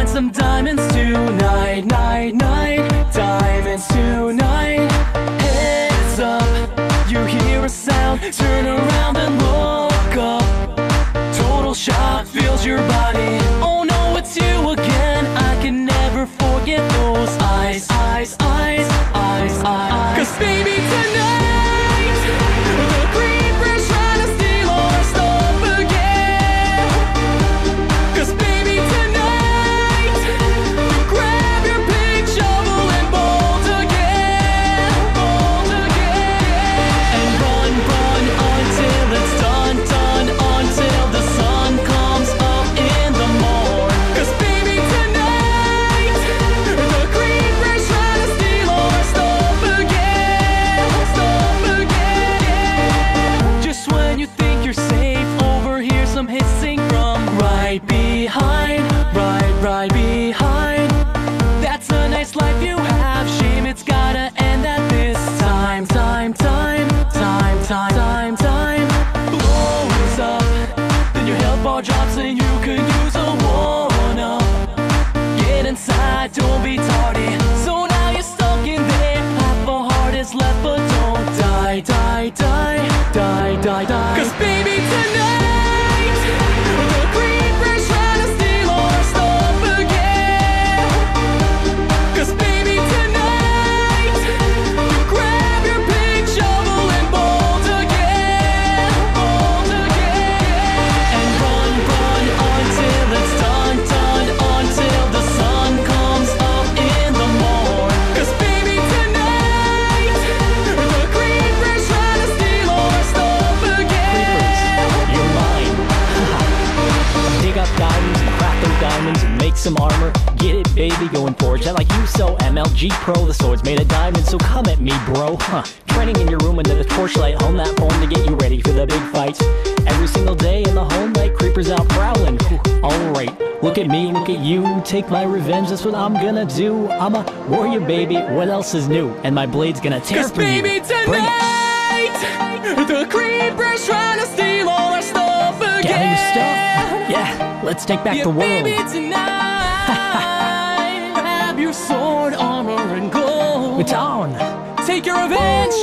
find some diamonds tonight, night, night. Diamonds tonight. Heads up, you hear a sound. Turn around and look up. Total shock fills your body. Oh no, it's you again. I can never forget those eyes, eyes, eyes, eyes, eyes. Cause baby, don't be tardy. Some armor. Get it, baby, go and forge that like you so. MLG Pro, the sword's made of diamonds, so come at me, bro. Huh. Training in your room under the torchlight, hone that form to get you ready for the big fights. Every single day in the home light, creepers out prowling. Alright, look at me, look at you. Take my revenge, that's what I'm gonna do. I'm a warrior, baby. What else is new? And my blade's gonna tear Cause through you. baby, it. tonight, the let's take back Yeah, the world. baby, tonight, grab your sword, armor, and gold. It's on. Take your revenge.